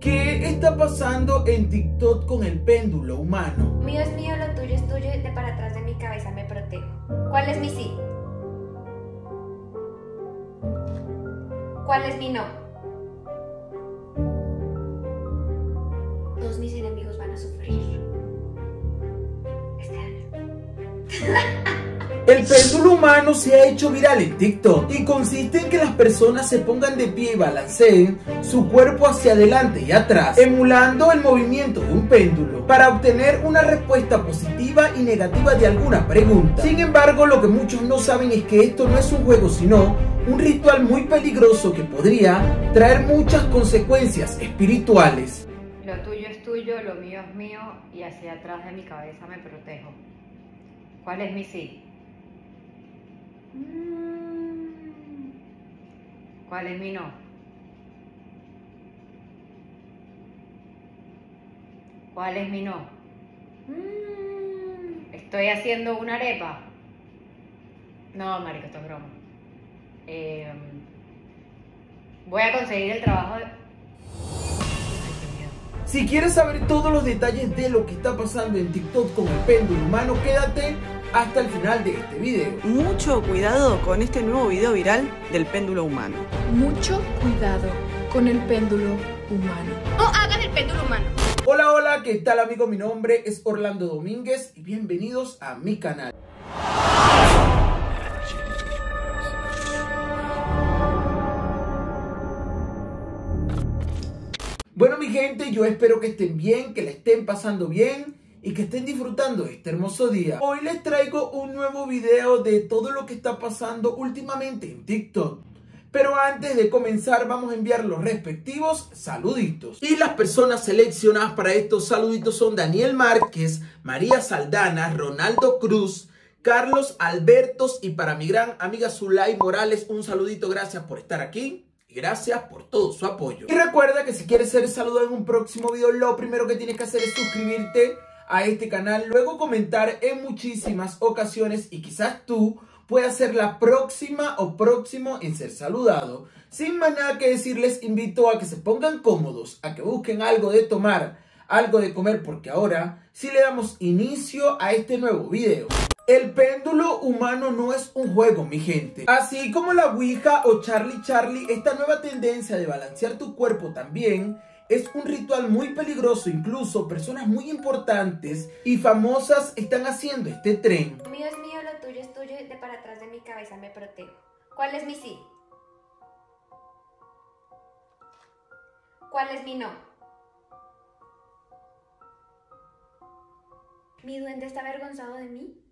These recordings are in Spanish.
¿Qué está pasando en TikTok con el péndulo humano? Mío es mío, lo tuyo es tuyo de para atrás de mi cabeza me protejo. ¿Cuál es mi sí? ¿Cuál es mi no? Todos mis enemigos van a sufrir. Este año. El péndulo humano se ha hecho viral en TikTok y consiste en que las personas se pongan de pie y balanceen su cuerpo hacia adelante y atrás, emulando el movimiento de un péndulo para obtener una respuesta positiva y negativa de alguna pregunta. Sin embargo, lo que muchos no saben es que esto no es un juego, sino un ritual muy peligroso que podría traer muchas consecuencias espirituales. Lo tuyo es tuyo, lo mío es mío y hacia atrás de mi cabeza me protejo. ¿Cuál es mi sí? ¿Cuál es mi no? ¿Cuál es mi no? ¿Estoy haciendo una arepa? No, marico, esto es broma. Eh, voy a conseguir el trabajo de... Si quieres saber todos los detalles de lo que está pasando en TikTok con el péndulo humano, quédate hasta el final de este video. Mucho cuidado con este nuevo video viral del péndulo humano. Mucho cuidado con el péndulo humano. No hagan el péndulo humano. Hola, hola, ¿qué tal amigos? Mi nombre es Orlando Domínguez y bienvenidos a mi canal. Bueno mi gente, yo espero que estén bien, que le estén pasando bien y que estén disfrutando este hermoso día. Hoy les traigo un nuevo video de todo lo que está pasando últimamente en TikTok. Pero antes de comenzar vamos a enviar los respectivos saluditos. Y las personas seleccionadas para estos saluditos son Daniel Márquez, María Saldana, Ronaldo Cruz, Carlos Albertos y para mi gran amiga Zulay Morales un saludito, gracias por estar aquí. Y gracias por todo su apoyo. Y recuerda que si quieres ser saludado en un próximo video, lo primero que tienes que hacer es suscribirte a este canal, luego comentar en muchísimas ocasiones y quizás tú puedas ser la próxima o próximo en ser saludado. Sin más nada que decirles, invito a que se pongan cómodos, a que busquen algo de tomar, algo de comer, porque ahora sí le damos inicio a este nuevo video. El péndulo humano no es un juego, mi gente. Así como la Ouija o Charlie Charlie, esta nueva tendencia de balancear tu cuerpo también es un ritual muy peligroso, incluso personas muy importantes y famosas están haciendo este tren. Lo mío es mío, lo tuyo es tuyo de para atrás de mi cabeza me protejo. ¿Cuál es mi sí? ¿Cuál es mi no? ¿Mi duende está avergonzado de mí?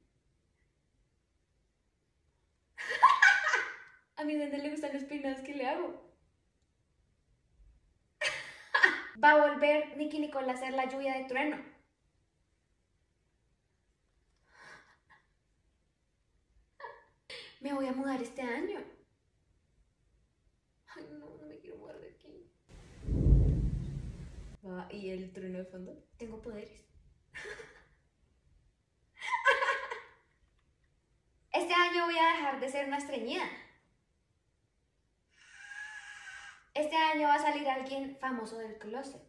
A mi duende le gustan los peinados que le hago. Va a volver Nicky Nicole a hacer la lluvia de trueno. Me voy a mudar este año. Ay, no, no me quiero mudar de aquí. Ah, ¿Y el trueno de fondo? Tengo poderes. Este año voy a dejar de ser una estreñida. Este año va a salir alguien famoso del closet.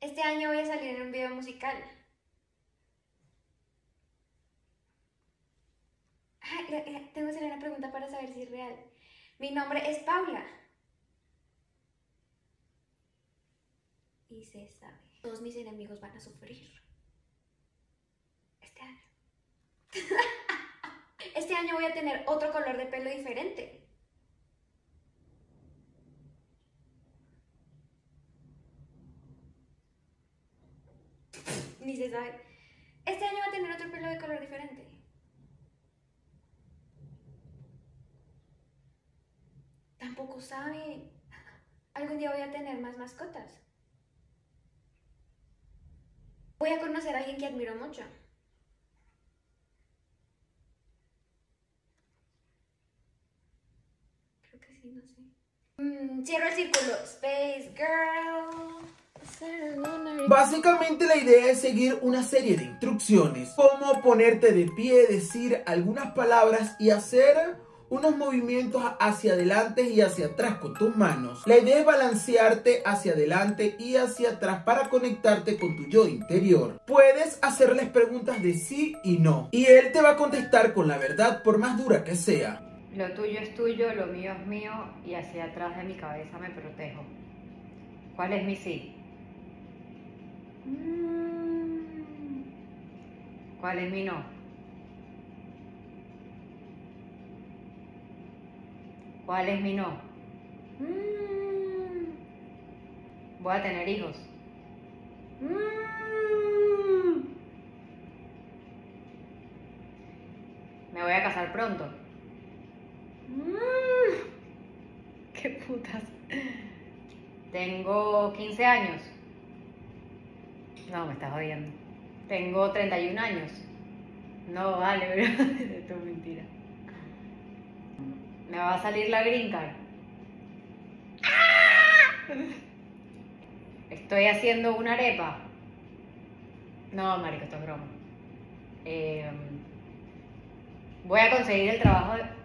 Este año voy a salir en un video musical. Ay, tengo que hacer una pregunta para saber si es real. Mi nombre es Paula. Y se sabe. Todos mis enemigos van a sufrir. Este año. Este año voy a tener otro color de pelo diferente. Ni se sabe. Este año va a tener otro pelo de color diferente. Tampoco sabe. Algún día voy a tener más mascotas. Voy a conocer a alguien que admiro mucho. Creo que sí, no. Mm, cierro el círculo. Space Girl. Básicamente la idea es seguir una serie de instrucciones, como ponerte de pie, decir algunas palabras y hacer unos movimientos hacia adelante y hacia atrás con tus manos. La idea es balancearte hacia adelante y hacia atrás para conectarte con tu yo interior. Puedes hacerles preguntas de sí y no y él te va a contestar con la verdad por más dura que sea. Lo tuyo es tuyo, lo mío es mío y hacia atrás de mi cabeza me protejo. ¿Cuál es mi sí? Mm. ¿Cuál es mi no? ¿Cuál es mi no? Mm. Voy a tener hijos. Mm. Me voy a casar pronto. ¿Qué putas? Tengo 15 años. No, me estás jodiendo. Tengo 31 años. No, vale, bro. Esto es mentira. Me va a salir la green card. Estoy haciendo una arepa. No, marico, esto es broma. Eh, voy a conseguir el trabajo de...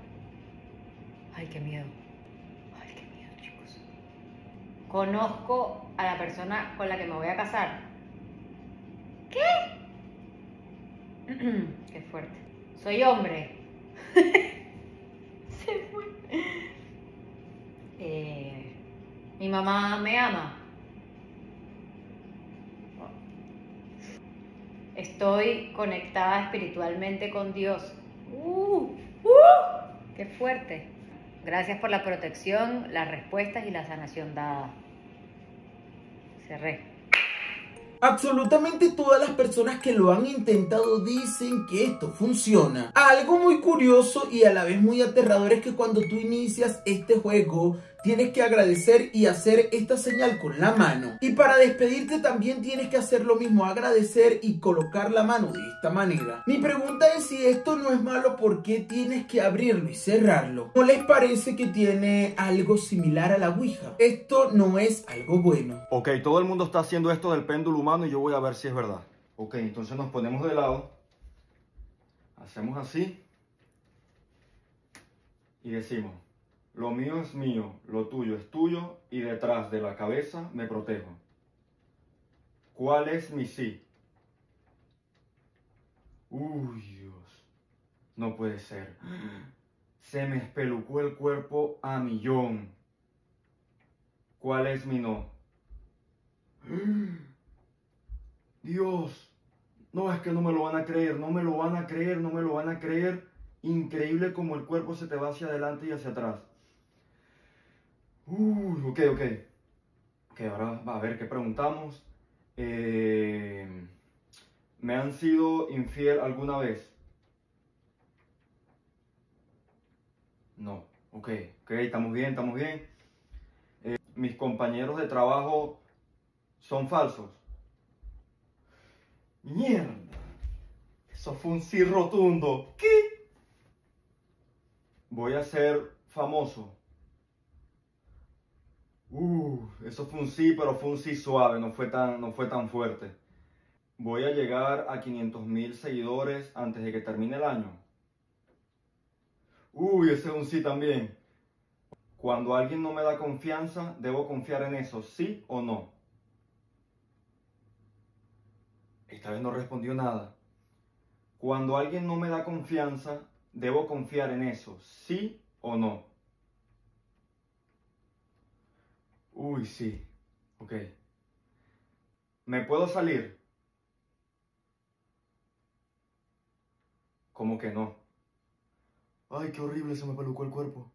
Ay, qué miedo. Ay, qué miedo, chicos. Conozco a la persona con la que me voy a casar. ¿Qué? qué fuerte. Soy hombre. Se fue. Eh, mi mamá me ama. Estoy conectada espiritualmente con Dios. Uh, uh, ¡Qué fuerte! Gracias por la protección, las respuestas y la sanación dada. Cerré. Absolutamente todas las personas que lo han intentado dicen que esto funciona. Algo muy curioso y a la vez muy aterrador es que cuando tú inicias este juego tienes que agradecer y hacer esta señal con la mano. Y para despedirte también tienes que hacer lo mismo, agradecer y colocar la mano de esta manera. Mi pregunta es si esto no es malo, ¿por qué tienes que abrirlo y cerrarlo? ¿No les parece que tiene algo similar a la Ouija? Esto no es algo bueno. Ok, todo el mundo está haciendo esto del péndulo humano y yo voy a ver si es verdad. Ok, entonces nos ponemos de lado. Hacemos así. Y decimos, lo mío es mío, lo tuyo es tuyo y detrás de la cabeza me protejo. ¿Cuál es mi sí? Uy, Dios, no puede ser. Se me espelucó el cuerpo a millón. ¿Cuál es mi no? Dios, no es que no me lo van a creer, no me lo van a creer, no me lo van a creer. Increíble como el cuerpo se te va hacia adelante y hacia atrás. Uy, ok, ok. Ok, ahora a ver qué preguntamos. Eh, ¿Me han sido infiel alguna vez? No, ok, ok, estamos bien, estamos bien. Eh, ¿Mis compañeros de trabajo son falsos? Mierda. Eso fue un sí rotundo. ¿Qué? Voy a ser famoso. Uh, eso fue un sí, pero fue un sí suave, no fue tan, no fue tan fuerte. Voy a llegar a 500 mil seguidores antes de que termine el año. Uy, ese es un sí también. Cuando alguien no me da confianza, debo confiar en eso, sí o no. Esta vez no respondió nada. Cuando alguien no me da confianza, debo confiar en eso, sí o no. Uy, sí. Ok. ¿Me puedo salir? ¿Cómo que no? Ay, qué horrible, se me pelucó el cuerpo.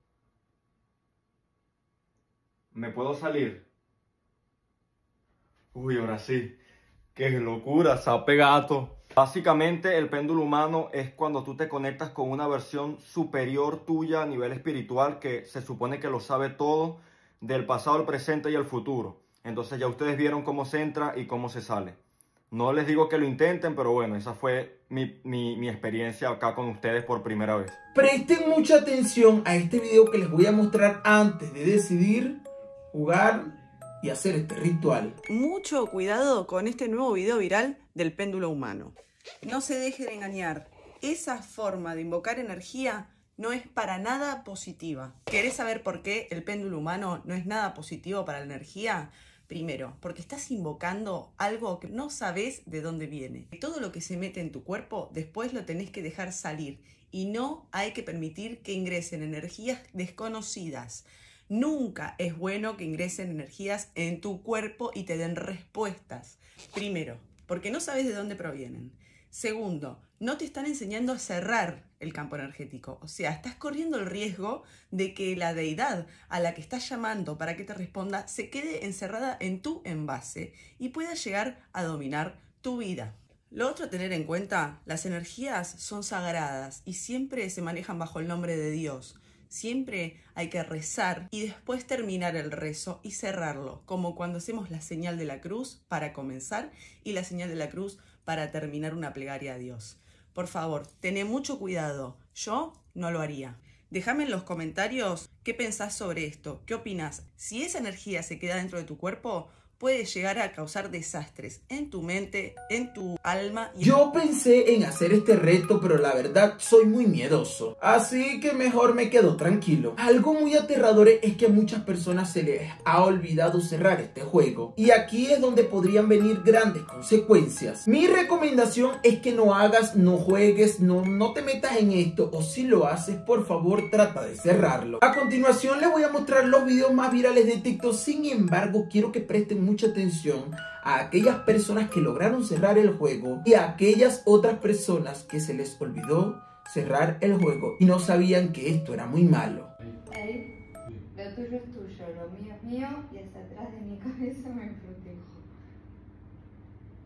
¿Me puedo salir? Uy, ahora sí. Qué locura, sape gato. Básicamente el péndulo humano es cuando tú te conectas con una versión superior tuya a nivel espiritual que se supone que lo sabe todo del pasado, el presente y el futuro. Entonces ya ustedes vieron cómo se entra y cómo se sale. No les digo que lo intenten, pero bueno, esa fue mi, mi, mi, experiencia acá con ustedes por primera vez. Presten mucha atención a este video que les voy a mostrar antes de decidir jugar y hacer este ritual. Mucho cuidado con este nuevo video viral del péndulo humano. No se dejen engañar. Esa forma de invocar energía no es para nada positiva. ¿Querés saber por qué el péndulo humano no es nada positivo para la energía? Primero, porque estás invocando algo que no sabes de dónde viene. Todo lo que se mete en tu cuerpo, después lo tenés que dejar salir. Y no hay que permitir que ingresen energías desconocidas. Nunca es bueno que ingresen energías en tu cuerpo y te den respuestas. Primero, porque no sabes de dónde provienen. Segundo, no te están enseñando a cerrar el campo energético. O sea, estás corriendo el riesgo de que la deidad a la que estás llamando para que te responda se quede encerrada en tu envase y pueda llegar a dominar tu vida. Lo otro a tener en cuenta, las energías son sagradas y siempre se manejan bajo el nombre de Dios. Siempre hay que rezar y después terminar el rezo y cerrarlo, como cuando hacemos la señal de la cruz para comenzar y la señal de la cruz para terminar una plegaria a Dios. Por favor, tené mucho cuidado. Yo no lo haría. Déjame en los comentarios qué pensás sobre esto, qué opinas. Si esa energía se queda dentro de tu cuerpo, puede llegar a causar desastres en tu mente, en tu alma. Y Yo pensé en hacer este reto, pero la verdad soy muy miedoso. Así que mejor me quedo tranquilo. Algo muy aterrador es que a muchas personas se les ha olvidado cerrar este juego. Y aquí es donde podrían venir grandes consecuencias. Mi recomendación es que no hagas, no juegues, no, no te metas en esto. O si lo haces, por favor trata de cerrarlo. A continuación les voy a mostrar los videos más virales de TikTok. Sin embargo, quiero que presten mucha atención a aquellas personas que lograron cerrar el juego y a aquellas otras personas que se les olvidó cerrar el juego y no sabían que esto era muy malo. Ahí, lo tuyo es tuyo, lo mío es mío y hasta atrás de mi cabeza me protejo.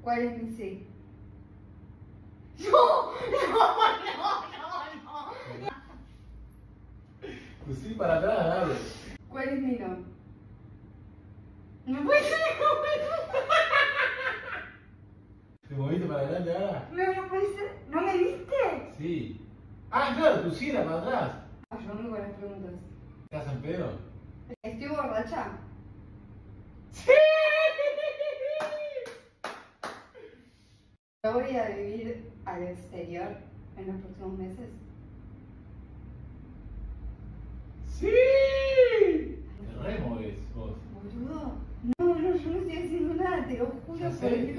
¿Cuál es mi sí? ¡No! ¡No, no, no, no! Pues sí, para atrás, dale. ¿Cuál es mi no? No puede ser, ¿Te moviste para adelante ahora? no, no puede ser. ¿No me viste? Sí. Ah, claro, tu sí era para atrás. Ayúdame con las preguntas. ¿Estás en pedo? ¿Estoy borracha? ¿Yo voy a vivir al exterior en los próximos meses? ¡Sí! Te removes vos. Boludo. No, no, yo no estoy Ya por sé.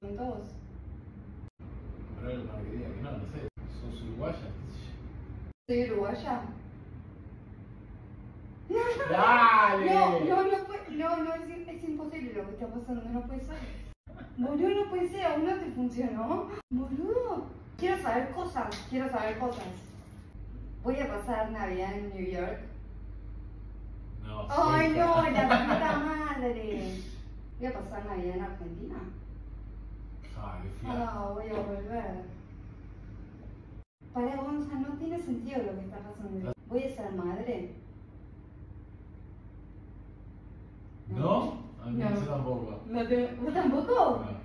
Con todos. Pero para que no, no sé. Sos uruguaya. ¿Soy uruguaya? ¡Dale! No, no, no, no, no, es, es imposible lo que está pasando, no puede ser. Boludo, no puede ser, aún no te funcionó. Boludo, quiero saber cosas, quiero saber cosas. Voy a pasar Navidad en New York. No, Ay, sí, no, la puta madre. Voy a pasar Navidad en Argentina. Ah, qué fiado. Ah, voy a volver. Para Gonza, no tiene sentido lo que está pasando. Voy a ser madre. ¿No? A mí No. yo tampoco. No te- ¿Vos tampoco? No.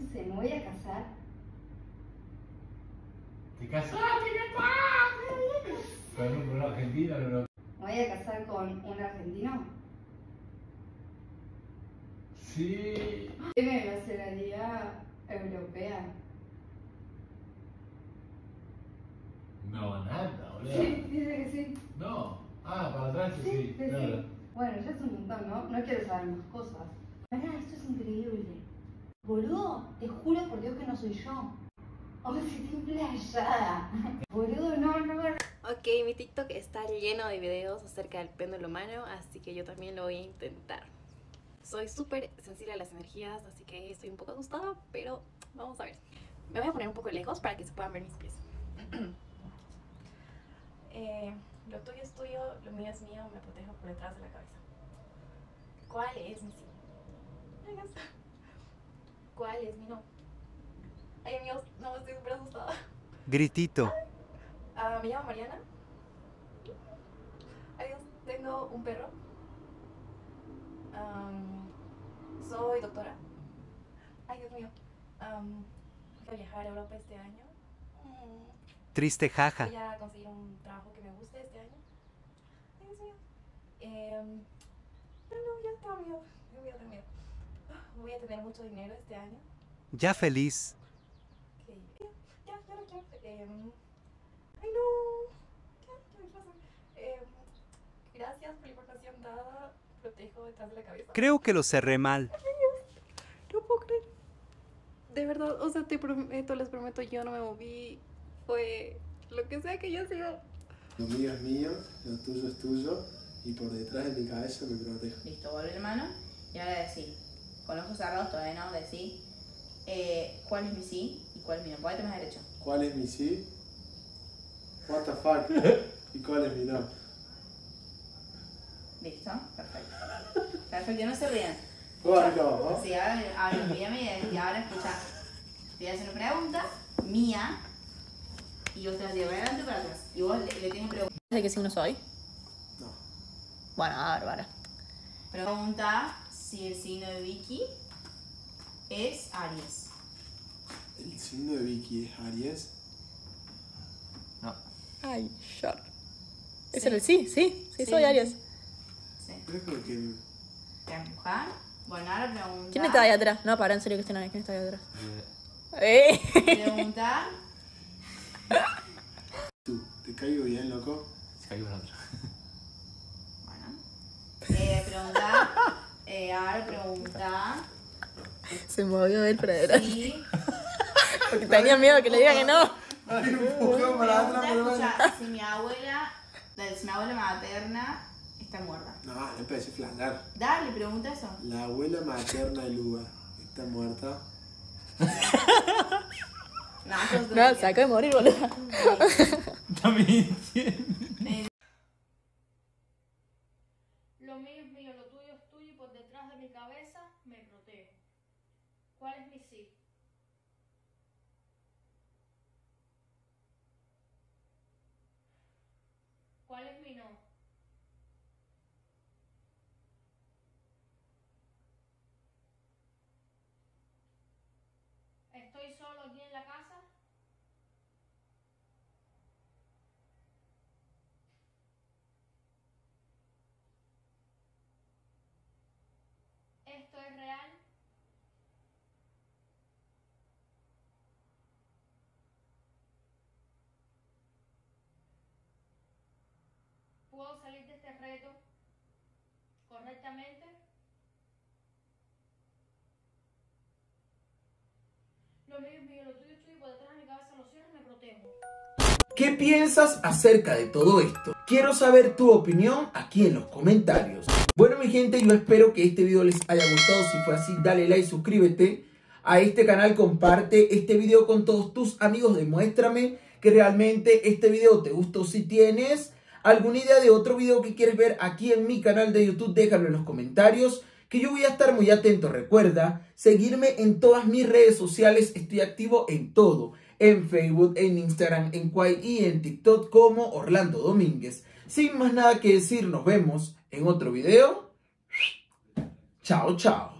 No sé, me voy a casar. ¿Te casaste? ¿Con un, con un argentino o no? Me voy a casar con un argentino. Sí. Tiene la nacionalidad europea. No, nada, boludo. Sí, dice que sí. No. Ah, para atrás sí, Sí, sí, sí, claro. sí. Bueno, ya es un montón, ¿no? No quiero saber más cosas. Pará, esto es increíble. Boludo, te juro por Dios que no soy yo. Oh, si estoy playada. Boludo, no, no, no. Ok, mi TikTok está lleno de videos acerca del péndulo humano, así que yo también lo voy a intentar. Soy súper sensible a las energías, así que estoy un poco asustada, pero vamos a ver. Me voy a poner un poco lejos para que se puedan ver mis pies. Eh, lo tuyo es tuyo, lo mío es mío, me protejo por detrás de la cabeza. ¿Cuál es mi sí? ¿Cuál es mi no? Ay, amigos, no, estoy súper asustada. Gritito. Ah, me llamo Mariana. Adiós, tengo un perro. Am, soy doctora. Ay, Dios mío. Am, voy a viajar a Europa este año. Mm, Triste jaja. Voy a conseguir un trabajo que me guste este año. Ay, Dios mío. Em, pero no, ya. tengo miedo, tengo miedo, tengo miedo. Voy a tener mucho dinero este año. Ya feliz. Ok, Ya, ya quiero. Eh, ay, no. Ya, ¿qué me pasa? Eh, gracias por la información dada. Protejo detrás de la cabeza. Creo que lo cerré mal. No puedo creer. De verdad, o sea, te prometo, les prometo, yo no me moví. Fue lo que sea que yo sido. Lo mío es mío, lo tuyo es tuyo y por detrás de mi cabeza me protejo. Listo, vuelve la mano y ahora decir, con ojos cerrados todavía no, decir eh, cuál es mi sí y cuál es mi no. Ponete más derecho. ¿Cuál es mi sí? What the fuck? ¿Y cuál es mi no? Listo, perfecto. Perfecto, no se rían. Bueno, ¿no? Sí, ahora, ahora y ahora escucha. Te voy a hacer una pregunta mía y vos te vas a para adelante o para atrás. Y vos le, le tienes preguntas. ¿De qué signo soy? No. Bueno, bárbara. Pregunta si el signo de Vicky es Aries. ¿El signo de Vicky es Aries? Ay, shot. ¿Es el sí? Sí, sí, soy Aries. Sí. Bueno, ahora pregunta. ¿Quién está ahí atrás? No, para, en serio, que estén ahí. ¿Quién está ahí atrás? ¡Eh! Pregunta. ¿Tú te caigo bien, loco? Se cayó la otra. Eh, pregunta. Eh, ahora pregunta. Se movió él para. Sí. Porque tenía miedo que le diga que no. Ay, un poco para atrás, Pregunta, pero bueno. escucha, si mi abuela, si mi abuela materna está muerta. No, no empecé a flangar. Dale, pregunta eso. La abuela materna de Luba está muerta. No, eso es No, se acaba de morir, boludo. También. Lo mío es mío, lo tuyo es tuyo y por detrás de mi cabeza me protejo. ¿Cuál es mi sí? ¿Cuál es mi no? ¿Estoy solo aquí en la casa? ¿Esto es real? ¿Puedo salir de este reto correctamente? ¿Qué piensas acerca de todo esto? Quiero saber tu opinión aquí en los comentarios. Bueno mi gente, yo espero que este video les haya gustado. Si fue así, dale like, suscríbete a este canal, comparte este video con todos tus amigos. Demuéstrame que realmente este video te gustó. Si tienes alguna idea de otro video que quieres ver aquí en mi canal de YouTube, déjalo en los comentarios que yo voy a estar muy atento. Recuerda seguirme en todas mis redes sociales, estoy activo en todo, en Facebook, en Instagram, en Quai y en TikTok como Orlando Domínguez. Sin más nada que decir, nos vemos en otro video. Chao, chao.